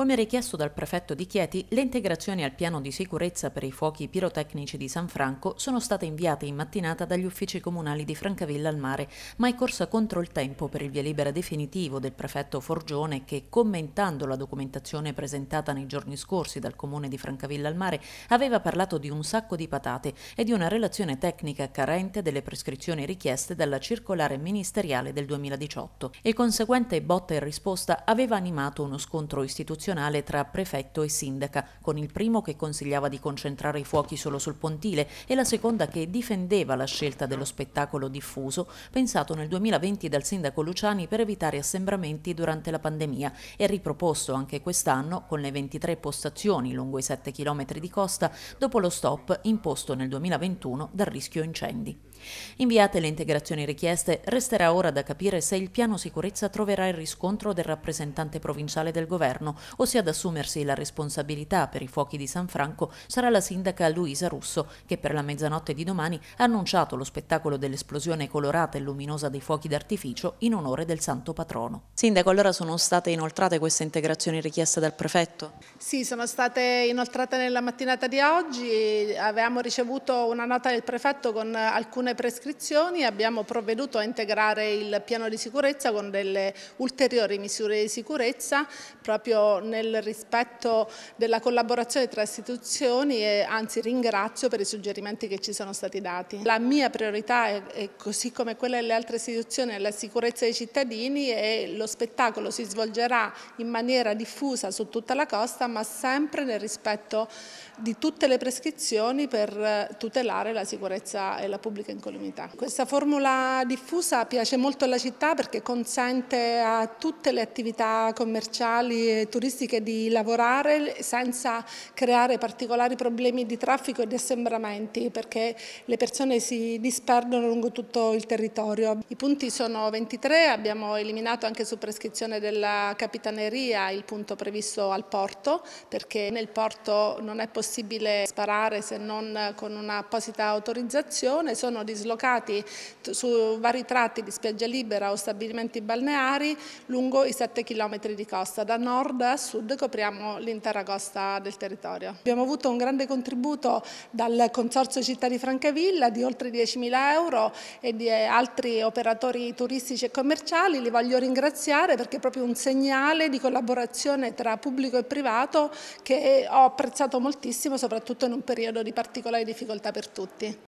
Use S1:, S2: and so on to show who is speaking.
S1: Come richiesto dal prefetto di Chieti, le integrazioni al piano di sicurezza per i fuochi pirotecnici di San Franco sono state inviate in mattinata dagli uffici comunali di Francavilla al Mare, ma è corsa contro il tempo per il via libera definitivo del prefetto Forgione che, commentando la documentazione presentata nei giorni scorsi dal comune di Francavilla al Mare, aveva parlato di un sacco di patate e di una relazione tecnica carente delle prescrizioni richieste dalla circolare ministeriale del 2018. Il conseguente botta e risposta aveva animato uno scontro istituzionale istituzionale tra prefetto e sindaca, con il primo che consigliava di concentrare i fuochi solo sul pontile e la seconda che difendeva la scelta dello spettacolo diffuso, pensato nel 2020 dal sindaco Luciani per evitare assembramenti durante la pandemia e riproposto anche quest'anno con le 23 postazioni lungo i 7 km di costa dopo lo stop imposto nel 2021 dal rischio incendi. Inviate le integrazioni richieste, resterà ora da capire se il piano sicurezza troverà il riscontro del rappresentante provinciale del governo, ossia ad assumersi la responsabilità per i fuochi di San Franco sarà la sindaca Luisa Russo, che per la mezzanotte di domani ha annunciato lo spettacolo dell'esplosione colorata e luminosa dei fuochi d'artificio in onore del santo patrono. Sindaco, allora sono state inoltrate queste integrazioni richieste dal prefetto?
S2: Sì, sono state inoltrate nella mattinata di oggi, avevamo ricevuto una nota del prefetto con alcune prescrizioni abbiamo provveduto a integrare il piano di sicurezza con delle ulteriori misure di sicurezza proprio nel rispetto della collaborazione tra istituzioni e anzi ringrazio per i suggerimenti che ci sono stati dati. La mia priorità è, così come quella delle altre istituzioni è la sicurezza dei cittadini e lo spettacolo si svolgerà in maniera diffusa su tutta la costa ma sempre nel rispetto di tutte le prescrizioni per tutelare la sicurezza e la pubblica incolumità. Questa formula diffusa piace molto alla città perché consente a tutte le attività commerciali e turistiche di lavorare senza creare particolari problemi di traffico e di assembramenti perché le persone si disperdono lungo tutto il territorio. I punti sono 23, abbiamo eliminato anche su prescrizione della Capitaneria il punto previsto al porto perché nel porto non è possibile sparare se non con un'apposita autorizzazione, sono dislocati su vari tratti di spiaggia libera o stabilimenti balneari lungo i 7 km di costa. Da nord a sud copriamo l'intera costa del territorio. Abbiamo avuto un grande contributo dal Consorzio Città di Francavilla di oltre 10.000 euro e di altri operatori turistici e commerciali. Li voglio ringraziare perché è proprio un segnale di collaborazione tra pubblico e privato che ho apprezzato moltissimo soprattutto in un periodo di particolare difficoltà per tutti.